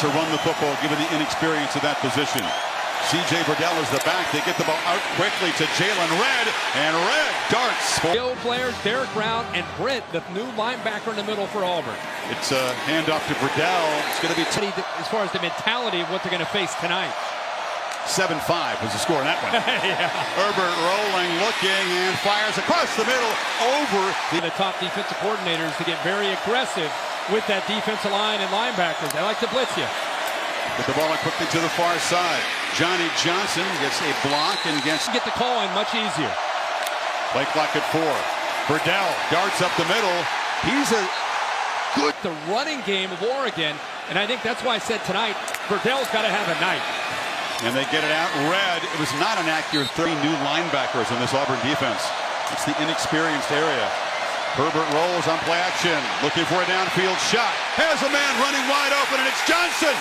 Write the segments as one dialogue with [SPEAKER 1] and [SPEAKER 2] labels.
[SPEAKER 1] to run the football given the inexperience of that position. C.J. Verdell is the back. They get the ball out quickly to Jaylon Redd, and Redd darts.
[SPEAKER 2] Skill players, Derrick Brown and Britt, the new linebacker in the middle for Auburn.
[SPEAKER 1] It's a handoff to Verdell. It's going to be
[SPEAKER 2] as far as the mentality of what they're going to face tonight.
[SPEAKER 1] 7-5 was the score in that one.
[SPEAKER 2] yeah.
[SPEAKER 1] Herbert rolling, looking, and fires across the middle over
[SPEAKER 2] the, the top defensive coordinators to get very aggressive with that defensive line and linebackers. They like to blitz you.
[SPEAKER 1] Get the ball quickly to the far side. Johnny Johnson gets a block and gets...
[SPEAKER 2] Get the call in much easier.
[SPEAKER 1] Play clock at four. Verdell darts up the middle. He's a good...
[SPEAKER 2] The running game of Oregon, and I think that's why I said tonight, Verdell's got to have a night.
[SPEAKER 1] And they get it out. Redd, it was not an accurate three new linebackers in this Auburn defense. It's the inexperienced area. Herbert rolls on play action, looking for a downfield shot. Has a man running wide open, and it's Johnson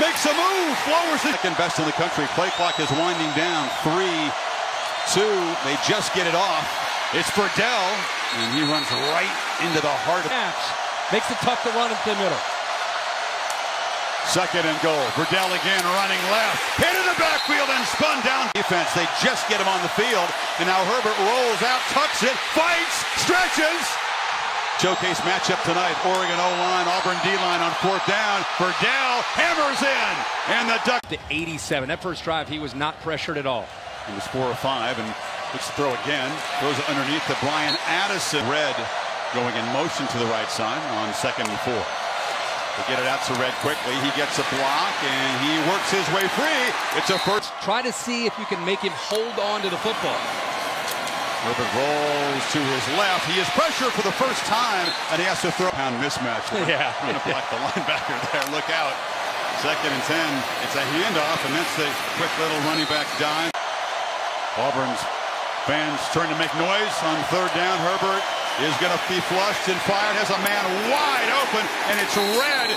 [SPEAKER 1] makes a move, lowers it. Second best in the country. Play clock is winding down. Three, two. They just get it off. It's Verdell, and he runs right into the heart of
[SPEAKER 2] Apps. Makes it tough to run into the middle.
[SPEAKER 1] Second and goal. Verdell again running left. Hit in the backfield and spun down. Defense. They just get him on the field. And now Herbert rolls out, tucks it, fights, stretches. Showcase matchup tonight. Oregon O-line, Auburn D-line on fourth down. Verdell hammers in. And the duck.
[SPEAKER 2] To 87. That first drive, he was not pressured at all.
[SPEAKER 1] He was four or five and looks to throw again. Throws it underneath to Bryan Addison. Redd going in motion to the right side on second and four. They get it out to Redd quickly. He gets a block and he works his way free. It's a first.
[SPEAKER 2] Try to see if you can make him hold on to the football.
[SPEAKER 1] Herbert rolls to his left. He is pressured for the first time, and he has to throw. Pound mismatch.
[SPEAKER 2] Yeah.
[SPEAKER 1] Trying to block the linebacker there. Look out. Second and 10. It's a handoff, and that's the quick little running back dive. Auburn's fans trying to make noise on third down. Herbert is going to be flushed and fired. Has a man wide open, and it's Redd.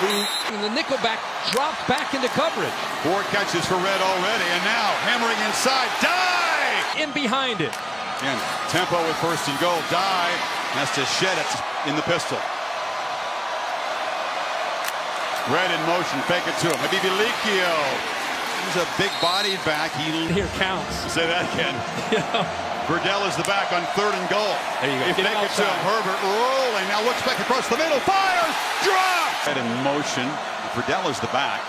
[SPEAKER 2] And the nickelback drops back into coverage.
[SPEAKER 1] Four catches for Redd already, and now hammering inside. Dye!
[SPEAKER 2] In behind it.
[SPEAKER 1] Again, tempo with first and goal. Dye has to shed it in the pistol. Redd in motion, fake it to him. Maybe. He's a big-bodied back. He
[SPEAKER 2] here counts.
[SPEAKER 1] Say that again.
[SPEAKER 2] yeah.
[SPEAKER 1] Verdell is the back on third and goal.
[SPEAKER 2] There you go.
[SPEAKER 1] He fake it to him. Herbert rolling. Now looks back across the middle. Fires. Drops. Redd in motion. Verdell is the back.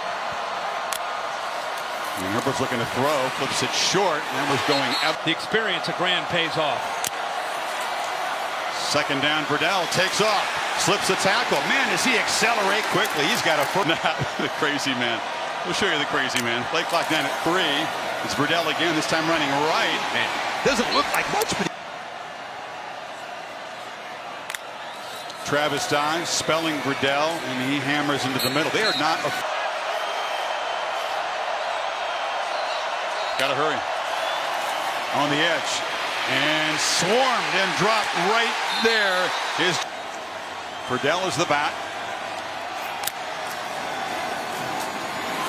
[SPEAKER 1] And Herbert's looking to throw, flips it short, and was going out.
[SPEAKER 2] The experience of Grand pays off.
[SPEAKER 1] Second down, Verdell takes off, slips a tackle. Man, does he accelerate quickly. He's got a foot. the crazy man. We'll show you the crazy man. Play clock down at three. It's Verdell again, this time running right. Man, doesn't look like much, but. Travis Dye spelling Verdell, and he hammers into the middle. They are not. A Got to hurry. On the edge. And swarmed and dropped right there is Verdell is the bat.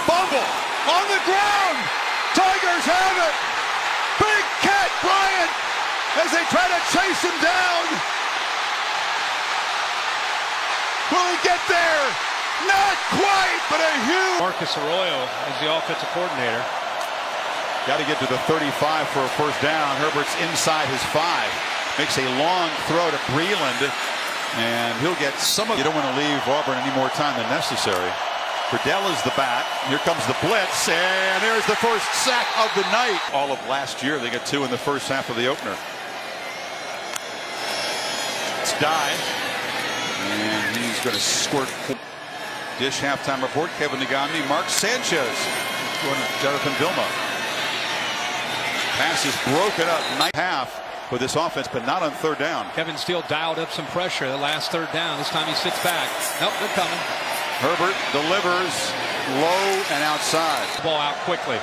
[SPEAKER 1] Fumble on the ground. Tigers have it. Big Kat Bryant as they try to chase him down. Will he get there? Not quite, but a huge.
[SPEAKER 2] Marcus Arroyo is the offensive coordinator.
[SPEAKER 1] Got to get to the 35 for a first down. Herbert's inside his five. Makes a long throw to Breeland, And he'll get some of You don't want to leave Auburn any more time than necessary. Verdell is the back. Here comes the blitz. And there's the first sack of the night. All of last year, they got two in the first half of the opener. It's Dye. And he's going to squirt. Dish halftime report. Kevin Negandhi, Mark Sanchez. Jonathan Vilma. Pass is broken up. Night half for this offense, but not on third down.
[SPEAKER 2] Kevin Steele dialed up some pressure the last third down. This time he sits back. Nope, they're coming.
[SPEAKER 1] Herbert delivers low and outside.
[SPEAKER 2] Ball out quickly.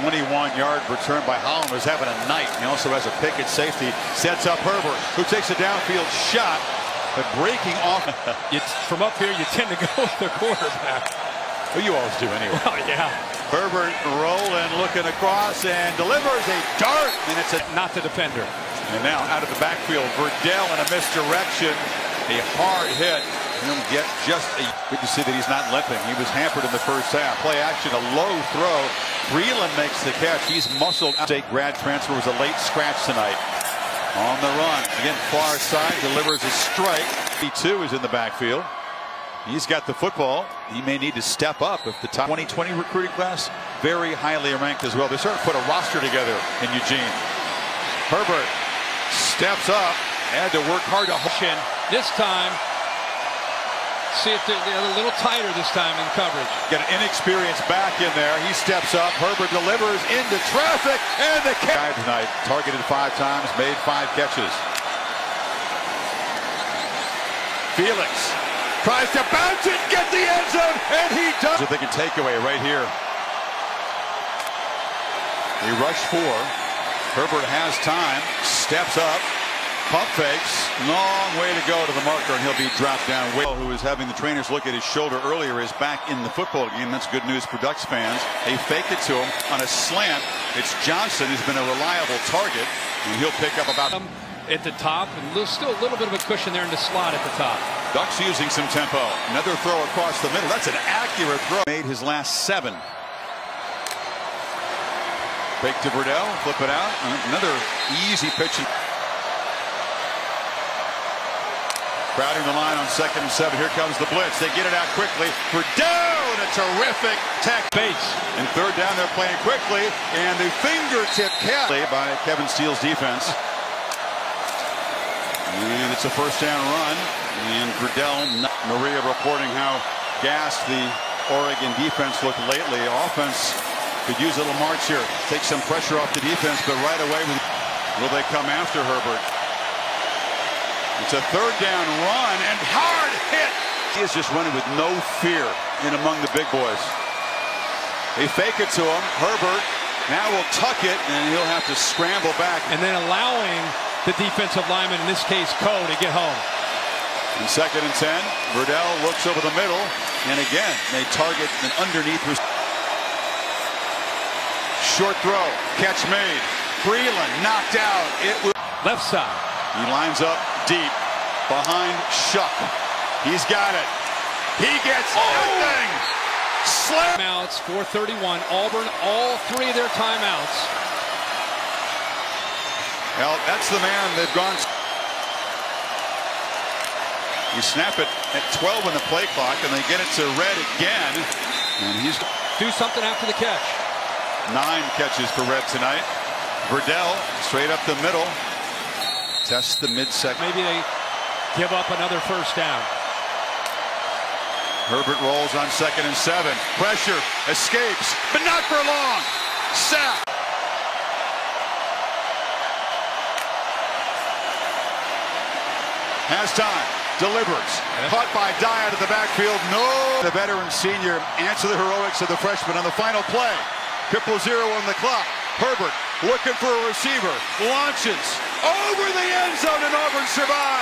[SPEAKER 1] 21 yard return by Holland was having a night. He also has a pick at safety. Sets up Herbert, who takes a downfield shot, but breaking off.
[SPEAKER 2] from up here, you tend to go with the quarterback.
[SPEAKER 1] Well, you always do anyway.
[SPEAKER 2] Oh, yeah.
[SPEAKER 1] Herbert rolling, looking across, and delivers a dart, and it's a
[SPEAKER 2] not the defender.
[SPEAKER 1] And now out of the backfield, Verdell in a misdirection, a hard hit, He'll get just a good to see that he's not limping. He was hampered in the first half. Play action, a low throw. Breeland makes the catch. He's muscled. State grad transfer was a late scratch tonight. On the run. Again, far side delivers a strike. He2 is in the backfield. He's got the football. He may need to step up if the top 2020 recruiting class very highly ranked as well. They're starting to put a roster together in Eugene. Herbert steps up. Had to work hard to.
[SPEAKER 2] This time, see if they're a little tighter this time in coverage.
[SPEAKER 1] Get an inexperienced back in there. He steps up. Herbert delivers into traffic and the catch tonight. Targeted five times, made five catches. Felix tries to bounce it, get the end zone, and he does. So they can take away right here. He rushed four. Herbert has time, steps up, pump fakes, long way to go to the marker, and he'll be dropped down. Will, who is having the trainers look at his shoulder earlier, is back in the football game. That's good news for Ducks fans. They fake it to him on a slant. It's Johnson who's been a reliable target, and he'll pick up about
[SPEAKER 2] at the top, and there's still a little bit of a cushion there in the slot at the top.
[SPEAKER 1] Ducks using some tempo. Another throw across the middle. That's an accurate throw. Made his last seven. Fake to Verdell, flip it out. Another easy pitch. Crowding the line on second and seven. Here comes the blitz. They get it out quickly. Verdell and a terrific tech
[SPEAKER 2] base.
[SPEAKER 1] And third down, they're playing quickly. And the fingertip catch by Kevin Steele's defense. And it's a first down run. And Verdell, Maria reporting how gassed the Oregon defense looked lately. Offense could use a little march here. Take some pressure off the defense, but right away, will they come after Herbert? It's a third down run and hard hit. He is just running with no fear in among the big boys. They fake it to him. Herbert now will tuck it, and he'll have to scramble back.
[SPEAKER 2] And then allowing the defensive lineman, in this case, Coe, to get home.
[SPEAKER 1] In second and 10, Verdell looks over the middle, and again, they target an underneath. Short throw, catch made. Breeland knocked out. It was
[SPEAKER 2] left side.
[SPEAKER 1] He lines up deep behind Shuck. He's got it. He gets oh. nothing. Slam.
[SPEAKER 2] Timeouts, 431. Auburn, all three of their timeouts
[SPEAKER 1] well, that's the man they've gone. You snap it at 12 in the play clock, and they get it to Redd again. And he's
[SPEAKER 2] do something after the catch.
[SPEAKER 1] Nine catches for Redd tonight. Verdell straight up the middle. Test the mid-second.
[SPEAKER 2] Maybe they give up another first down.
[SPEAKER 1] Herbert rolls on second and seven. Pressure, escapes, but not for long. Sack. has time, delivers, caught by Dye out of the backfield. No, the veteran senior answer the heroics of the freshman on the final play. Triple zero on the clock. Herbert looking for a receiver, launches over the end zone, and Auburn survives.